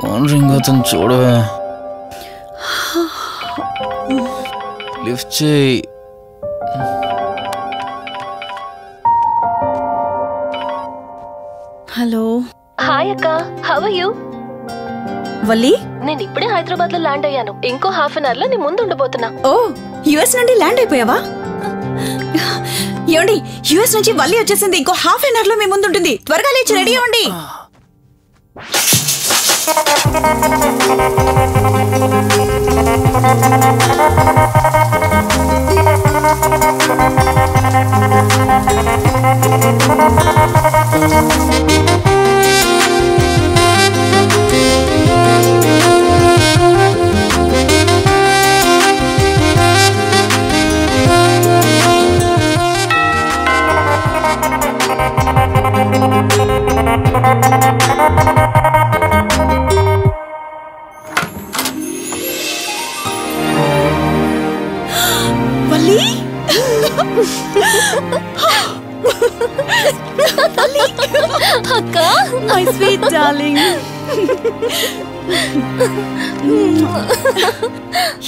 Phone ring అవుతుంది చూడవే. Lift చేయి. హలో. హాయ్ అక్క హవ్ యూ వల్లి? నేను ఇప్పుడే హైదరాబాద్లో ల్యాండ్ అయ్యాను. ఇంకో హాఫ్ అన్ అవర్లో నీ ముందు ఉండబోతున్నా. ఓ యుఎస్ నుండి ల్యాండ్ అయిపోయావా? ఏమండి యుఎస్ నుంచి వల్లి వచ్చేసింది. ఇంకో హాఫ్ అన్ అవర్లో మీ ముందు ఉంటుంది. త్వరగా లేచి రెడీ అవ్వండి. వల్లి డార్లింగ్.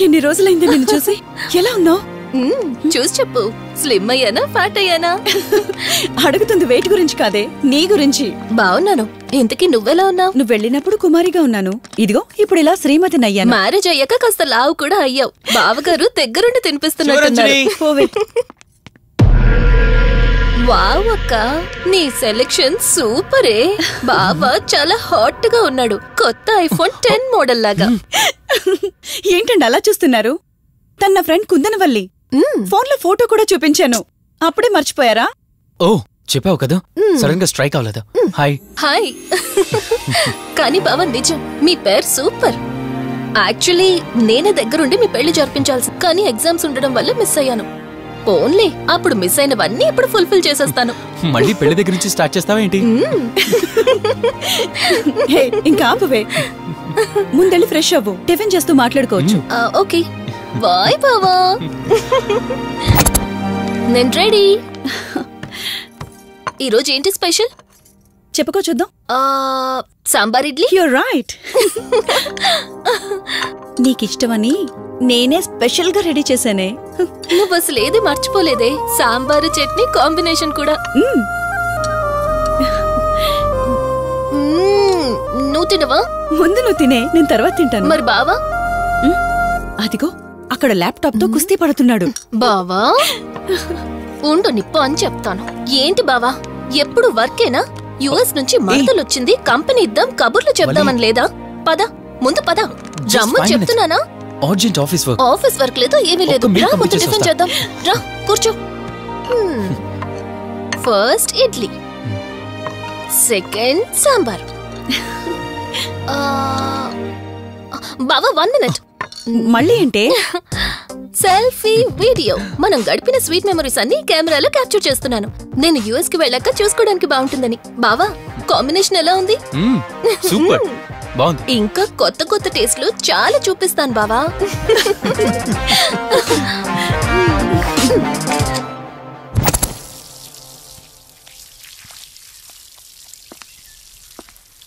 ఎన్ని రోజులైంది నిన్ను చూసి? ఎలా ఉన్నావు? చూసి చెప్పు. స్లిమ్ అయ్యానా ఫ్యాట్ అయ్యానా? అడుగుతుంది వెయిట్ గురించి కాదే నీ గురించి. బాగున్నాను ఇంతకీ నువ్వెలా ఉన్నావు? నువ్వు వెళ్ళినప్పుడు కుమారిగా ఉన్నాను. ఇదిగో ఇప్పుడు ఇలా శ్రీమతిని అయ్యాను. మ్యారేజ్ అయ్యాక కాస్త లావు కూడా అయ్యావు. బావగారు దగ్గరుండి తినిపిస్తున్నట్టున్నారు. పోవే వావ్ అక్క. నీ సెలెక్షన్ సూపరే. బావ చాలా హాట్గా ఉన్నాడు. కొత్త ఐఫోన్ టెన్ మోడల్ లాగా. ఏంటండి అలా చూస్తున్నారు? తన నా ఫ్రెండ్ కుందనవల్లి. ఫోన్లో ఫోటో కూడా చూపించాను. అప్పుడే మర్చిపోయారా? ఓ చెప్పావు కదా. సడన్గా స్ట్రైక్ అవ్వలేదు? హాయ్. హాయ్. కానీ బావ నిజం మీ పేరు సూపర్. యాక్చువల్లీ నేనే దగ్గరుండి మీ పెళ్ళి జరిపించాల్సి కానీ ఎగ్జామ్స్ ఉండడం వల్ల మిస్ అయ్యాను. పోన్లే అప్పుడు మిస్ అయినవన్నీ ఇప్పుడు ఫుల్ఫిల్ చేసేస్తాను. మళ్ళీ పెళ్ళి దగ్గర నుంచి స్టార్ట్ చేస్తావా ఏంటి? హే ఇంకా ఆపువే. ముందెళ్ళి ఫ్రెష్ అవ్వు. టిఫిన్ చేస్తూ మాట్లాడుకోవచ్చు. ఆ, ఓకే. బాయ్ బావా. నేను రెడీ. ఈరోజు ఏంటి స్పెషల్? చెప్పుకో చూద్దాం. ఆ, సాంబార్ ఇడ్లీ? యూర్ రైట్ నీకిష్టమని నేనే స్పెషల్గా రెడీ చేశానే. నువ్వు అసలు ఏది మర్చిపోలేదే? సాంబారు చట్నీ కాంబినేషన్ కూడా. నువ్వు తినవా? ముందు నువ్వు తినే నేను తర్వాత తింటాను. మరి బావా? అదిగో అక్కడ ల్యాప్టాప్తో కుస్తీ పడుతున్నాడు. బావా? ఉండు నిప్పు అని చెప్తాను. ఏంటి బావా? ఎప్పుడు వర్కేనా? యుఎస్ నుంచి మరదలు వచ్చింది కంపెనీ ఇద్దాం కబుర్లు చెప్దామని లేదా? పద ముందు పద. Minutes. చెప్తున్నానా? Urgent office work office work లేదు ఏమీ లేదు. రా ముందు టిఫిన్ చేద్దాం. రా కూర్చో. ఫస్ట్ ఇడ్లీ. సెకండ్ సాంబార్. ఆ, బావా వన్ మినిట్ మళ్ళీ అంటే సెల్ఫీ వీడియో మనం గడిపిన స్వీట్ మెమరీస్ అన్ని కెమెరాలో క్యాప్చర్ చేస్తున్నాను. నేను యుఎస్కి వెళ్ళాక చూసుకోవడానికి బాగుంటుందని బావా కాంబినేషన్ ఎలా ఉంది? సూపర్. బాగుంది. ఇంకా కొత్త కొత్త టేస్ట్లు చాలా చూపిస్తాను బావా.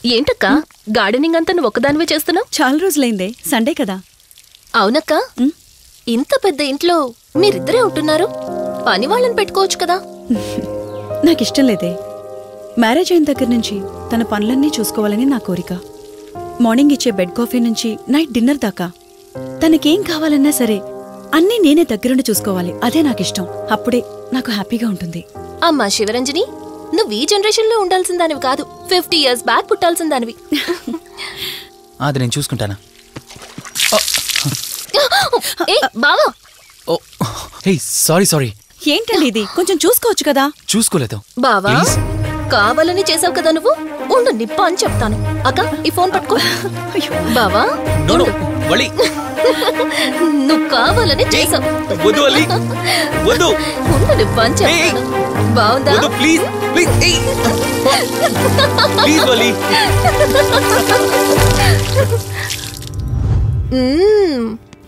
ఏంటక్క? గార్డెనింగ్ అంతా నువ్వు ఒక్కదానివే చేస్తున్నావు? చాలా రోజులైందే. సండే కదా. అవునక్క. ఇంత పెద్ద ఇంట్లో మీరిద్దరే ఉంటున్నారు. పని వాళ్ళని పెట్టుకోవచ్చు కదా. నాకిష్టం లేదే. మ్యారేజ్ అయిన దగ్గర నుంచి తన పనులన్నీ చూసుకోవాలని నా కోరిక. మార్నింగ్ ఇచ్చే బెడ్ కాఫీ నుంచి నైట్ డిన్నర్ దాకా. తనకేం కావాలన్నా సరే అన్నీ నేనే దగ్గరుండి చూసుకోవాలి. అదే నాకిష్టం. అప్పుడే నాకు హ్యాపీగా ఉంటుంది. అమ్మా శివరంజని నువ్వు ఈ జనరేషన్లో ఉండాల్సిన దానివి కాదు. ఫిఫ్టీ ఇయర్స్ బ్యాక్ పుట్టాల్సిన దానివి. అది నేను చూసుకుంటానా? ఏ బావా. Oh hey sorry sorry. ఏంటండి ఇది? కొంచెం చూసుకోవచ్చు కదా? చూసుకోలేదు. బావా. కావాలని చేసావు కదా నువ్వు? ఉండు నిప్ప అని చెప్తాను. అక్క ఈ ఫోన్ పట్టుకో. బావా నో నో వలి. నువ్వు కావాలని చేసావు వద్దు వలి. వద్దు. ఉండు నిప్ప అని చెప్తాను. బావుందా? వద్దు please. Please please Valli.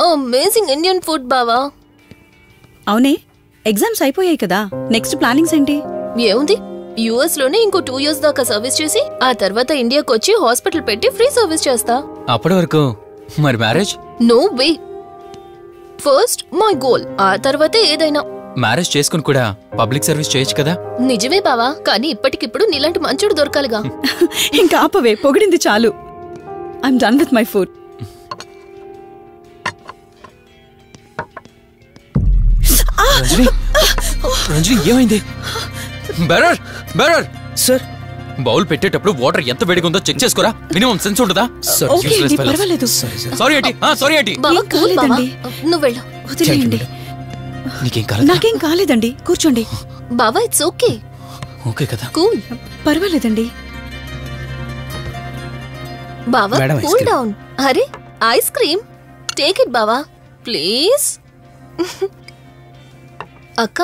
Amazing Indian food బావా. అవునే ఎగ్జామ్స్ అయిపోయాయి కదా. నెక్స్ట్ ప్లానింగ్స్ ఏంటి? ఏముంది? యుఎస్లోనే ఇంకో టూ ఇయర్స్ దాకా సర్వీస్ చేసి ఆ తర్వాత ఇండియాకి వచ్చి హాస్పిటల్ పెట్టి ఫ్రీ సర్వీస్ చేస్తా. అప్పటి వరకు మరి marriage no way first my goal ఆ తర్వాతే ఏదైనా. మ్యారేజ్ చేసుకుని కూడా పబ్లిక్ సర్వీస్ చేయొచ్చు కదా? నిజమే బావా కానీ ఇప్పటికిప్పుడు నీలాంటి మంచుడు దొరకాలిగా. ఇంకా ఆపవే పొగిడింది చాలు. I'm done with my food Ranjani Ranjani ఏమైంది? బెరర్ బెరర్ సార్ బౌల్ పెట్టేటప్పుడు వాటర్ ఎంత వేడిగా ఉందో చెక్ చేసుకోరా? మినిమం సెన్స్ ఉంటుందా? పర్వాలేదు. సారీ ఏంటి సారీ ఏంటి కాలేదండి. నువ్వు వెళ్ళు. వదిలేయండి. నీకేం కాలేదు? నాకేం కాలేదండి. కూర్చోండి. బావా ఇట్స్ ఓకే ఓకే కదా. కూల్. పర్వాలేదండి. బావా కూల్. డౌన్ అరే ఐస్ క్రీమ్ టేక్ ఇట్ బావా ప్లీజ్ అక్క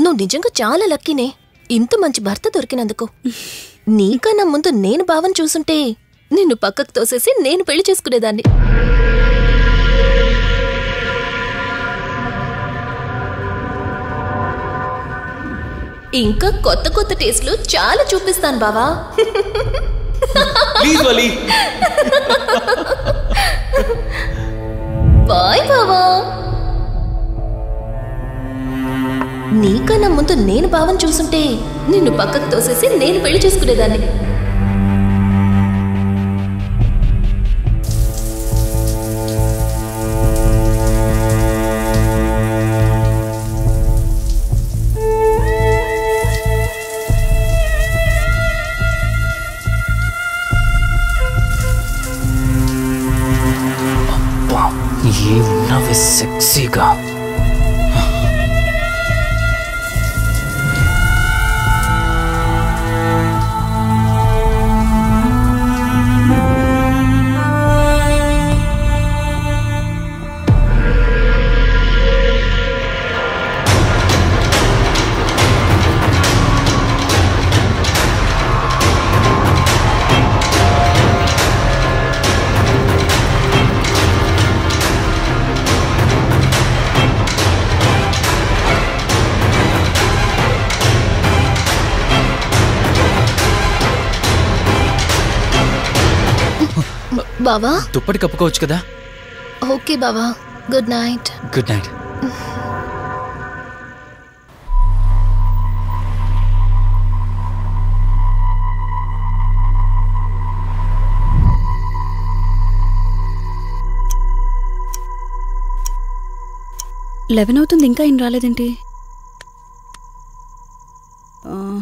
నువ్వు నిజంగా చాలా లక్కీనే. ఇంత మంచి భర్త దొరికినందుకు. నీకన్నా ముందు నేను భావం చూసుంటే నిన్ను పక్కకు తోసేసి నేను పెళ్ళి చేసుకునేదాన్ని. ఇంకా కొత్త కొత్త టేస్ట్లు చాలా చూపిస్తాను బావా. బాయ్ బావా. నీకన్నా ముందు నేను భావం చూసుంటే నిన్ను పక్కకు తోసేసి నేను పెళ్ళి చేసుకునేదాన్ని. ఏమున్నావే సెక్సీగా బావా? దుప్పటి కప్పుకోవచ్చు కదా? ఓకే బావా. Good night. Good night. Eleven అవుతుంది ఇంకా ఏం రాలేదేంటి? ఆ.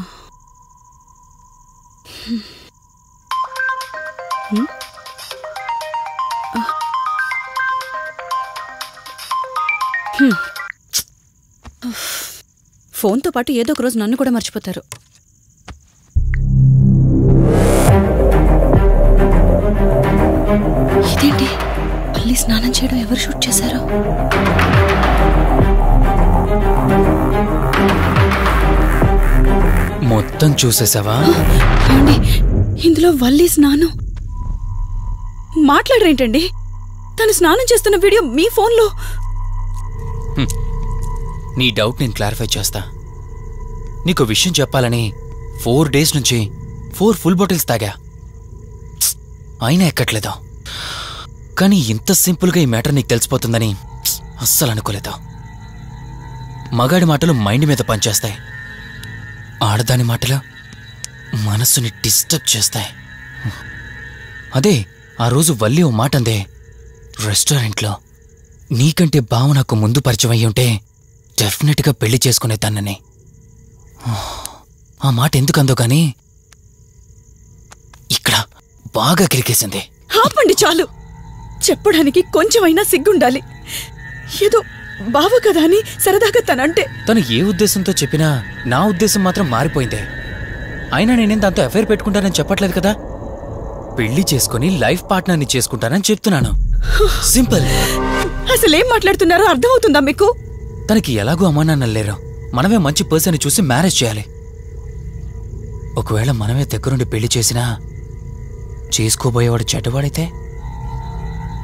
ఫోన్తో పాటు ఏదో ఒక రోజు నన్ను కూడా మర్చిపోతారు. ఇదేంటి? మళ్ళీ స్నానం చేయడం ఎవరు షూట్ చేశారో? మొత్తం చూసేసావా? ఏమండి? ఇందులో వల్లి స్నానం. మాట్లాడరేంటండి? తను స్నానం చేస్తున్న వీడియో మీ ఫోన్లో. నీ డౌట్ నేను క్లారిఫై చేస్తా. నీకు విషయం చెప్పాలని ఫోర్ డేస్ నుంచి ఫోర్ ఫుల్ బాటిల్స్ తాగా. అయినా ఎక్కట్లేదు? కానీ ఇంత సింపుల్గా ఈ మ్యాటర్ నీకు తెలిసిపోతుందని అస్సలు అనుకోలేదు? మగాడి మాటలు మైండ్ మీద పనిచేస్తాయి. ఆడదాని మాటలు మనస్సుని డిస్టర్బ్ చేస్తాయి. అదే ఆ రోజు వల్లి ఓ మాట అందే రెస్టారెంట్లో నీకంటే బావ నాకు ముందు పరిచయం అయ్యి ఉంటే డెఫినెట్గా పెళ్ళి చేసుకునేదాన్నని ఆ మాట ఎందుకు అందో కానీ ఇక్కడ బాగా కిరికేసింది. ఆపండి చాలు. చెప్పడానికి కొంచెమైనా సిగ్గుండాలి. ఏదో బావ కదా అని సరదాగా తనంటే. తను ఏ ఉద్దేశంతో చెప్పినా నా ఉద్దేశం మాత్రం మారిపోయిందే. అయినా నేనేం దాంతో ఎఫైర్ పెట్టుకుంటానని చెప్పట్లేదు కదా? పెళ్ళి చేసుకుని లైఫ్ పార్ట్నర్ని చేసుకుంటానని చెప్తున్నాను. సింపుల్. అసలేం మాట్లాడుతున్నారో అర్థమవుతుందా మీకు? తనకి ఎలాగో అమ్మానాన్న లేరు. మనమే మంచి పర్సన్ చూసి మ్యారేజ్ చేయాలి. ఒకవేళ మనమే దగ్గరుండి పెళ్ళి చేసినా చేసుకోబోయేవాడు చెడ్డవాడైతే?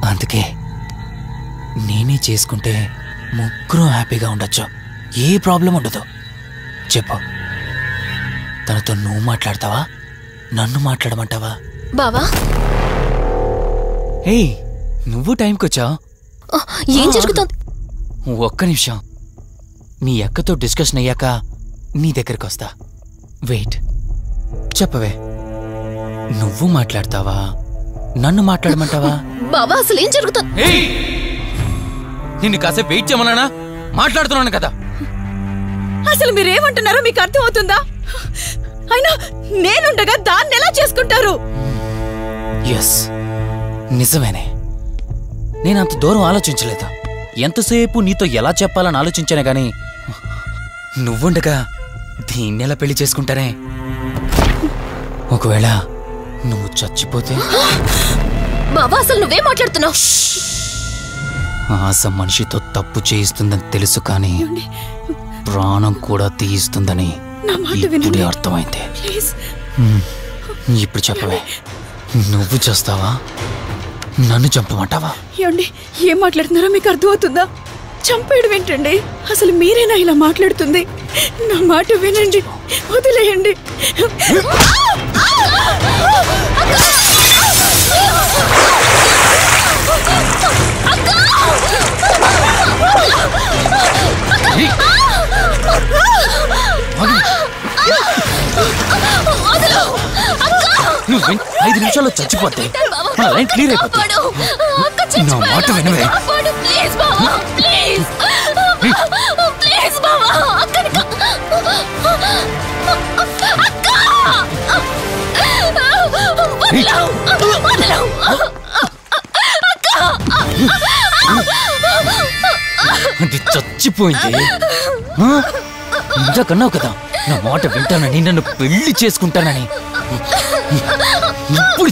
అందుకే నేనే చేసుకుంటే ముగ్గురం హ్యాపీగా ఉండొచ్చు. ఏ ప్రాబ్లం ఉండదు. చెప్పు. తనతో నువ్వు మాట్లాడతావా? నన్ను మాట్లాడమంటావా? బావా? హే నువ్వు టైంకి వచ్చావు ఏం జరుగుతోంది? ఒక్క నిమిషం. మీ అక్కతో డిస్కషన్ అయ్యాక నీ దగ్గరికి వస్తా. వెయిట్. చెప్పవే. నువ్వు మాట్లాడతావా? నన్ను మాట్లాడమంటావా? బావా అసలు ఏం జరుగుతోంది? నిన్ను కాసేపు వెయిట్ చేయమన్నానా? మాట్లాడుతున్నాను కదా. అసలు మీరేమంటున్నారో మీకు అర్థమవుతుందా? అయినా నేనుండగా దాన్ని ఎలా చేసుకుంటారు? ఎస్ నిజమేనే. నేను అంత దూరం ఆలోచించలేదు? ఎంతసేపు నీతో ఎలా చెప్పాలని ఆలోచించానే గాని నువ్వుండగా దీన్నెలా పెళ్ళి చేసుకుంటానే ఒకవేళ నువ్వు చచ్చిపోతే? బావా అసలు నువ్వేం మాట్లాడుతున్నావు? ఆశ మనిషితో తప్పు చేయిస్తుందని తెలుసు కానీ ప్రాణం కూడా తీయిస్తుందని ఇప్పుడే. అర్థమైంది. ఇప్పుడు చెప్పవే. నువ్వు చేస్తావా? నన్ను చంపమంటావా? ఏమండి ఏం మాట్లాడుతున్నారో మీకు అర్థమవుతుందా? చంపేయడం ఏంటండి? అసలు మీరేనా ఇలా మాట్లాడుతుంది? నా మాట వినండి వదిలేయండి. నువ్వు వెన్- ఐదు నిమిషాల్లో చచ్చిపోతే మన లైన్ క్లియర్ అయిపోతుంది. నా. మాట వినవే. అది చచ్చిపోయింది. ఆ? ఇందాకన్నావు కదా నా మాట వింటానని నన్ను పెళ్ళి చేసుకుంటానని. ఇప్పుడు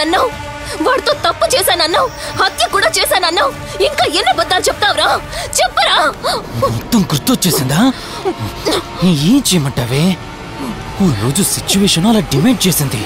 చేశానన్నావు? వాడితో తప్పు చేశానన్నావు? హత్య కూడా చేశానన్నావు? ఇంకా ఎన్ని అబద్ధాలు చెప్తావురా? చెప్పరా? మొత్తం గుర్తొచ్చేసిందా? ఏం చేయమంటావే? ఓ రోజు సిచ్యువేషన్ అలా డిమాండ్ చేసింది.